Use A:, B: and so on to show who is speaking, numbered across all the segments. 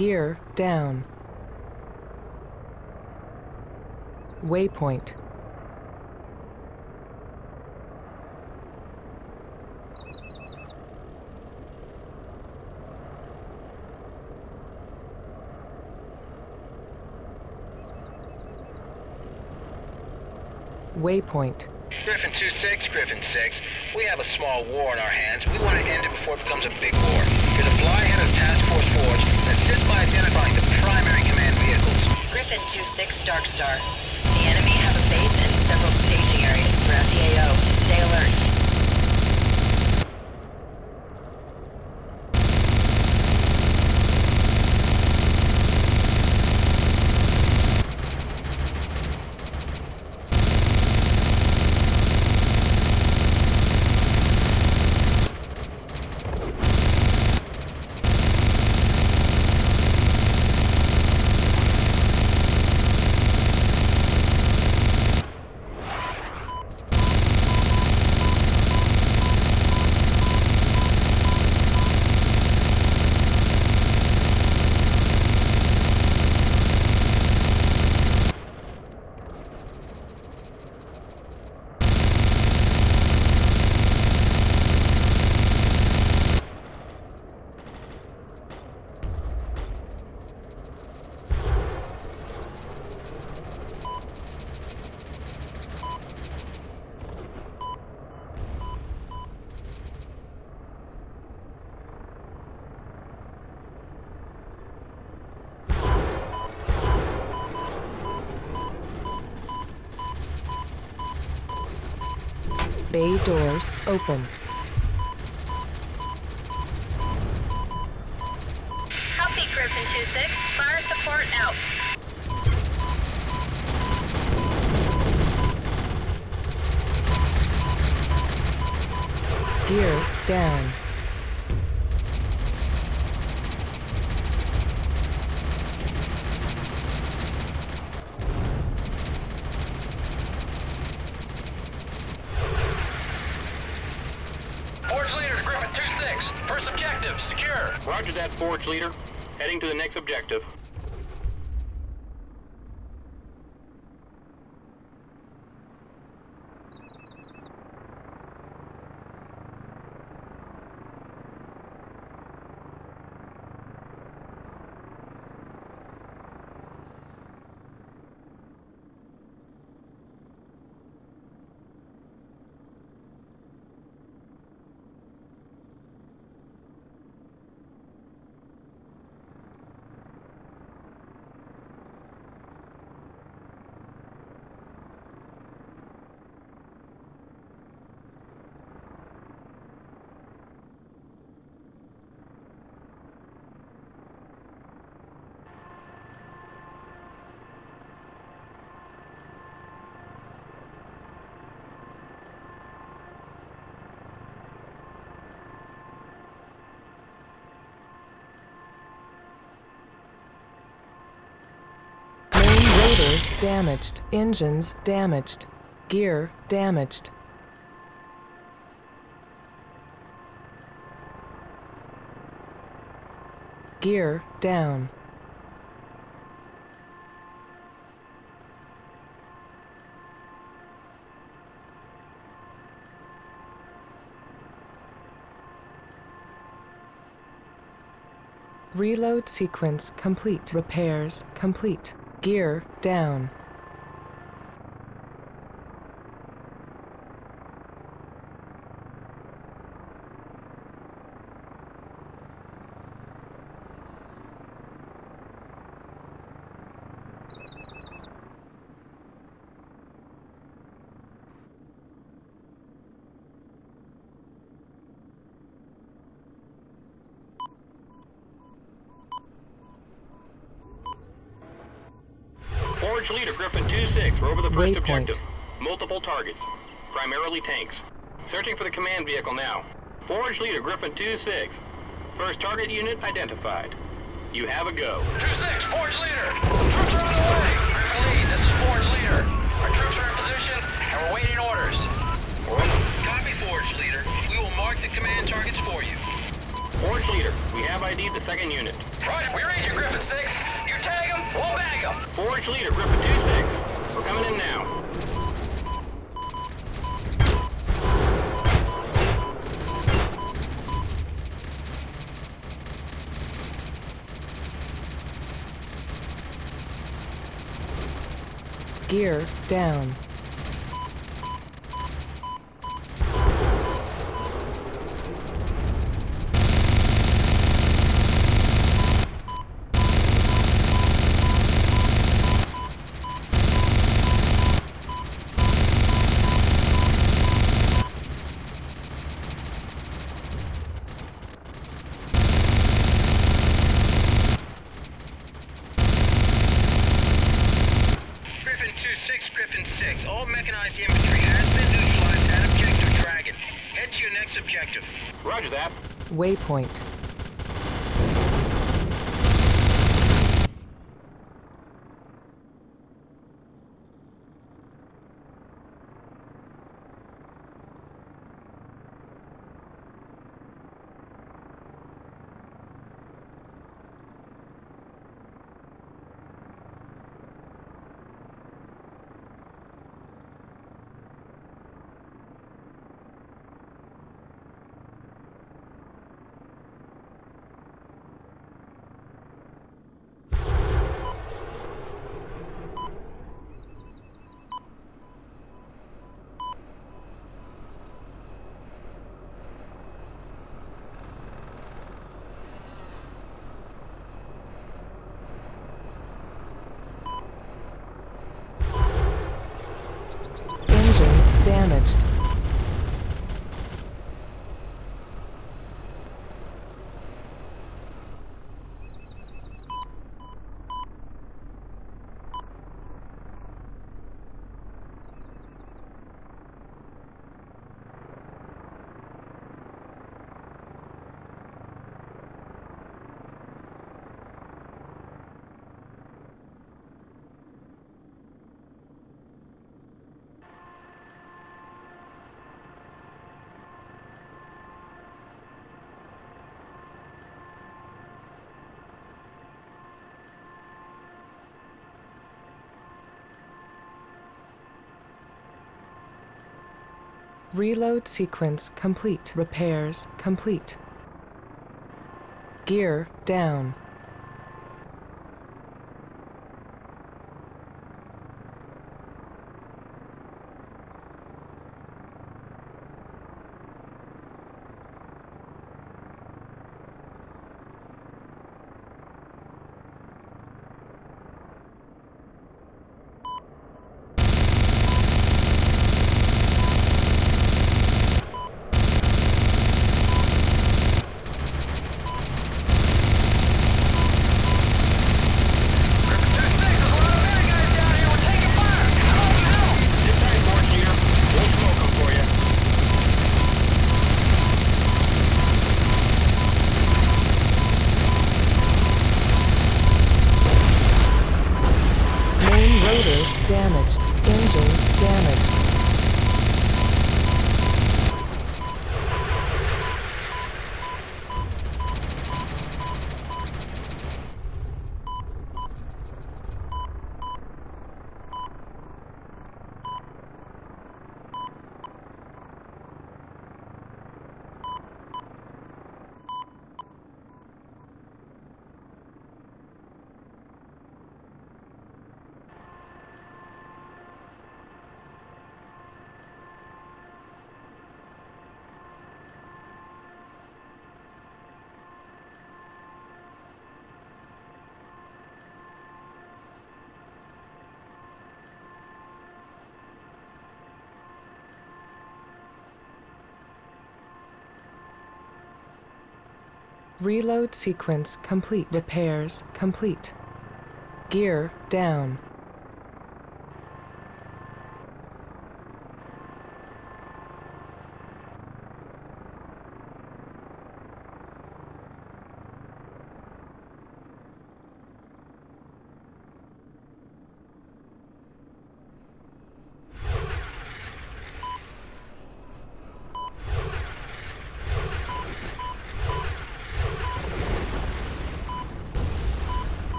A: Gear down. Waypoint. Waypoint.
B: Griffin 2-6, Griffin 6. We have a small war on our hands. We want to end it before it becomes a big war. You're the fly-head of Task Force Forge. By identifying the primary command vehicles.
C: Griffin 2-6 Darkstar. The enemy have a base and several staging areas throughout the AO. Stay alert.
A: Bay doors open.
D: Copy, Griffin 2-6. Fire support out.
A: Gear down.
E: Forge leader to Griffin 2-6. First secure.
F: Roger that, Forge Leader. Heading to the next objective.
A: Damaged. Engines damaged. Gear damaged. Gear down. Reload sequence complete. Repairs complete. Gear down.
F: Forge Leader Griffin 2-6. We're over the first
A: Waypoint.
F: objective. Multiple targets. Primarily tanks. Searching for the command vehicle now. Forge Leader Griffin 2-6. First target unit identified. You have a go.
E: 2-6, Forge leader. Troops are on the way. Griffin lead, this is Forge leader. Our troops are in position, and we're waiting orders.
B: Copy, Forge leader. We will mark the command targets for you.
F: Forge leader, we have ID'd the second unit.
E: Roger, we read you, Griffin 6. Him, bag him.
F: Forge leader, Griffin 2-6. We're coming in now.
A: Gear down.
B: Griffin 2-6, Griffin 6. All mechanized infantry has been neutralized at Objective Dragon. Head to your next objective.
F: Roger that.
A: Waypoint. Engines damaged. Reload sequence complete. Repairs complete. Gear down. Reload sequence complete. Repairs complete. Gear down.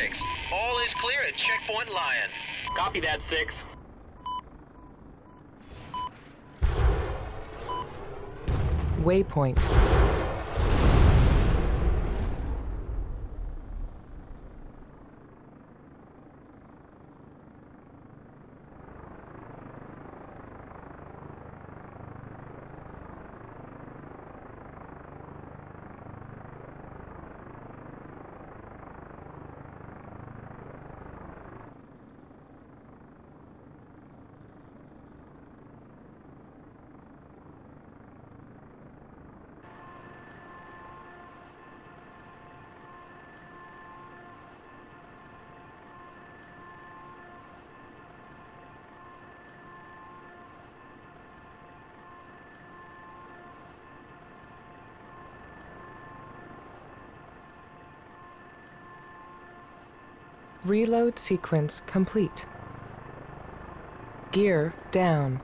B: 6. All is clear at Checkpoint Lion.
F: Copy that, 6.
E: Waypoint. Reload sequence complete. Gear down.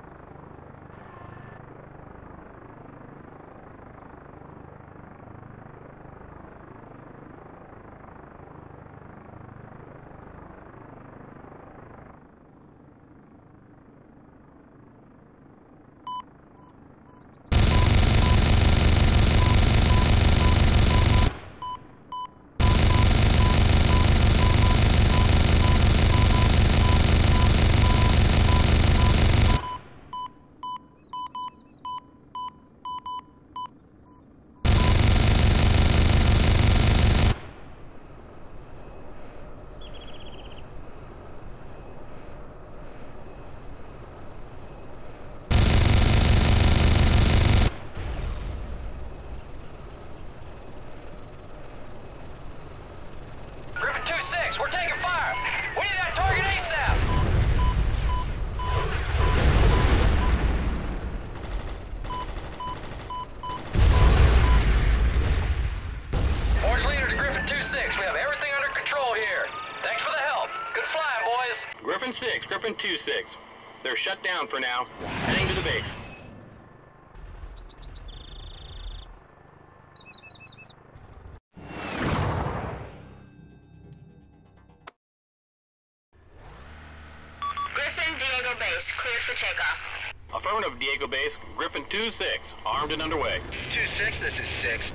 F: Griffin 6, Griffin 2 6. They're shut down for now. Heading to the base.
D: Griffin, Diego Base, cleared for takeoff.
F: Affirmative, Diego Base. Griffin 2 6, armed and underway.
B: 2-6, this is 6.